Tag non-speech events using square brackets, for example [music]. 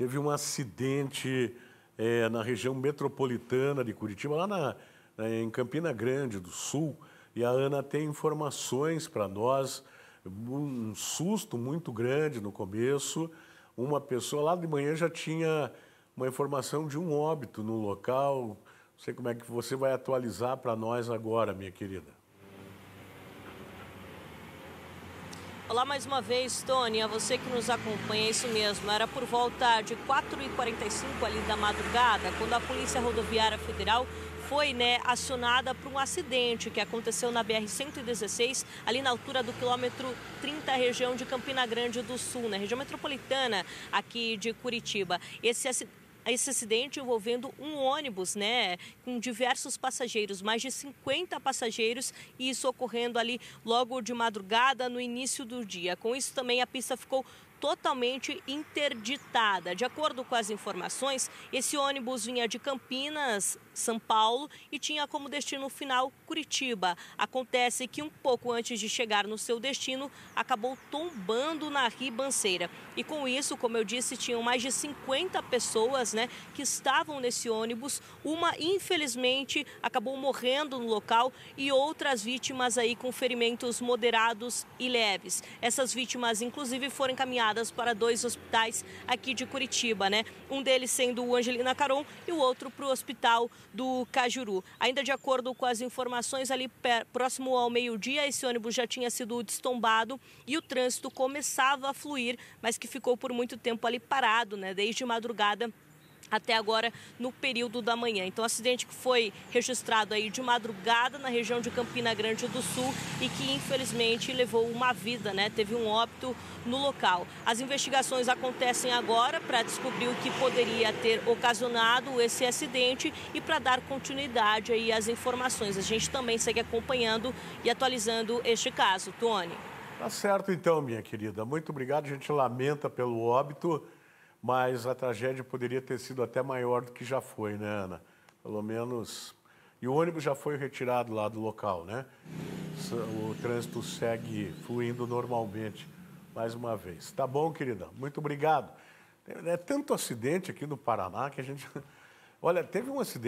teve um acidente é, na região metropolitana de Curitiba, lá na, na, em Campina Grande do Sul, e a Ana tem informações para nós, um susto muito grande no começo, uma pessoa lá de manhã já tinha uma informação de um óbito no local, não sei como é que você vai atualizar para nós agora, minha querida. Olá mais uma vez, Tony, a você que nos acompanha, é isso mesmo, era por volta de 4h45 ali da madrugada, quando a Polícia Rodoviária Federal foi né, acionada por um acidente que aconteceu na BR-116, ali na altura do quilômetro 30, região de Campina Grande do Sul, na região metropolitana aqui de Curitiba. Esse acidente esse acidente envolvendo um ônibus, né, com diversos passageiros, mais de 50 passageiros, e isso ocorrendo ali logo de madrugada no início do dia. Com isso também a pista ficou totalmente interditada. De acordo com as informações, esse ônibus vinha de Campinas, São Paulo e tinha como destino final Curitiba. Acontece que um pouco antes de chegar no seu destino, acabou tombando na ribanceira. E com isso, como eu disse, tinham mais de 50 pessoas né, que estavam nesse ônibus. Uma, infelizmente, acabou morrendo no local e outras vítimas aí com ferimentos moderados e leves. Essas vítimas, inclusive, foram encaminhadas encaminhadas para dois hospitais aqui de Curitiba, né? Um deles sendo o Angelina Caron e o outro para o hospital do Cajuru. Ainda de acordo com as informações ali próximo ao meio-dia, esse ônibus já tinha sido destombado e o trânsito começava a fluir, mas que ficou por muito tempo ali parado, né? Desde madrugada até agora no período da manhã. Então, acidente que foi registrado aí de madrugada na região de Campina Grande do Sul e que infelizmente levou uma vida, né? Teve um óbito no local. As investigações acontecem agora para descobrir o que poderia ter ocasionado esse acidente e para dar continuidade aí às informações. A gente também segue acompanhando e atualizando este caso. Tony. Tá certo então, minha querida. Muito obrigado. A gente lamenta pelo óbito mas a tragédia poderia ter sido até maior do que já foi, né, Ana? Pelo menos. E o ônibus já foi retirado lá do local, né? O trânsito segue fluindo normalmente, mais uma vez. Tá bom, querida? Muito obrigado. É tanto acidente aqui no Paraná que a gente. [laughs] Olha, teve um acidente.